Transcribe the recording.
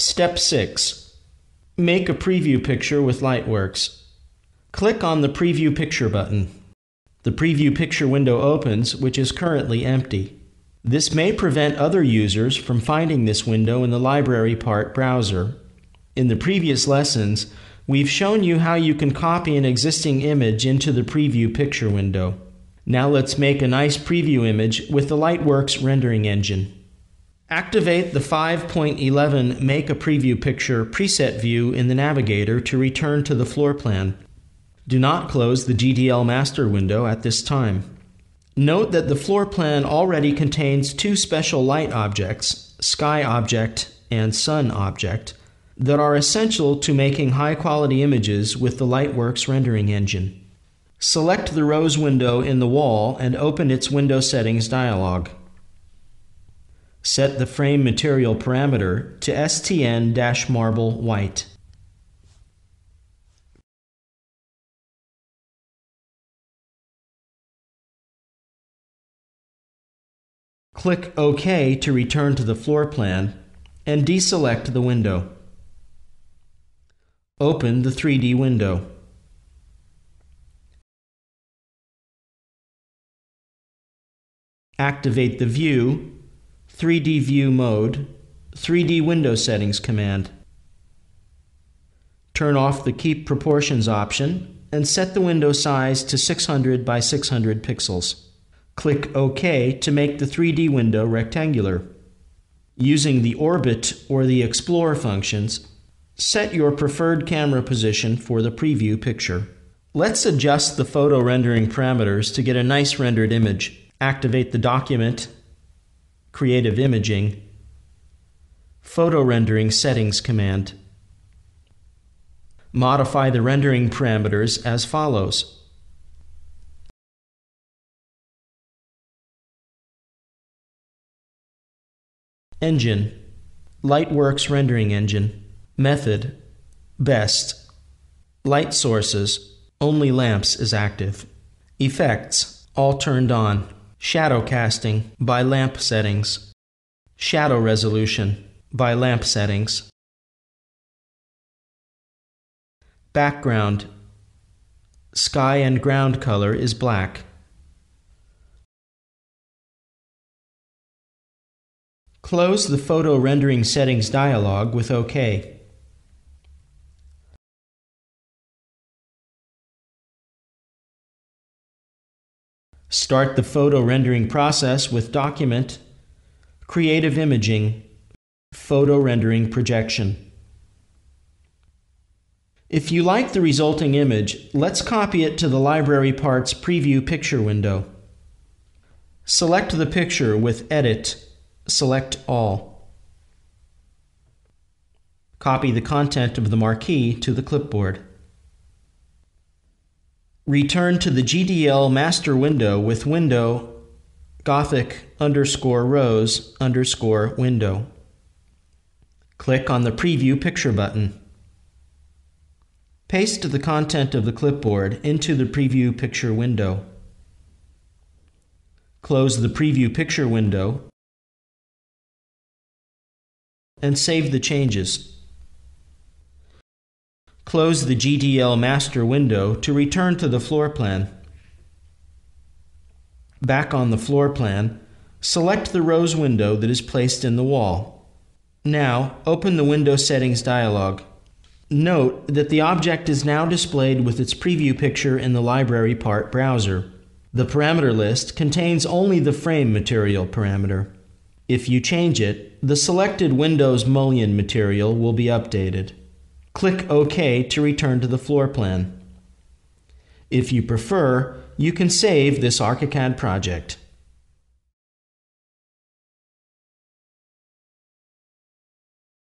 Step 6. Make a preview picture with Lightworks. Click on the Preview Picture button. The Preview Picture window opens, which is currently empty. This may prevent other users from finding this window in the Library Part browser. In the previous lessons, we've shown you how you can copy an existing image into the Preview Picture window. Now let's make a nice preview image with the Lightworks rendering engine. Activate the 5.11 Make a Preview Picture preset view in the Navigator to return to the floor plan. Do not close the GDL Master window at this time. Note that the floor plan already contains two special light objects, Sky Object and Sun Object, that are essential to making high quality images with the Lightworks rendering engine. Select the Rose window in the wall and open its Window Settings dialog. Set the frame material parameter to STN-marble white. Click OK to return to the floor plan and deselect the window. Open the 3D window. Activate the View 3D View Mode, 3D Window Settings command. Turn off the Keep Proportions option and set the window size to 600 by 600 pixels. Click OK to make the 3D window rectangular. Using the Orbit or the Explore functions, set your preferred camera position for the preview picture. Let's adjust the photo rendering parameters to get a nice rendered image. Activate the document Creative Imaging, Photo Rendering Settings command. Modify the rendering parameters as follows. Engine, Lightworks Rendering Engine, Method, Best, Light Sources, only lamps is active. Effects, all turned on. Shadow casting by lamp settings. Shadow resolution by lamp settings. Background Sky and ground color is black. Close the photo rendering settings dialog with OK. Start the photo rendering process with Document, Creative Imaging, Photo Rendering Projection. If you like the resulting image, let's copy it to the Library Parts Preview Picture window. Select the picture with Edit, select All. Copy the content of the marquee to the clipboard. Return to the GDL master window with window Gothic underscore rose underscore window. Click on the Preview Picture button. Paste the content of the clipboard into the Preview Picture window. Close the Preview Picture window and save the changes. Close the GDL master window to return to the floor plan. Back on the floor plan, select the rose window that is placed in the wall. Now, open the Window Settings dialog. Note that the object is now displayed with its preview picture in the Library Part browser. The parameter list contains only the frame material parameter. If you change it, the selected Windows mullion material will be updated. Click OK to return to the floor plan. If you prefer, you can save this ArchiCAD project.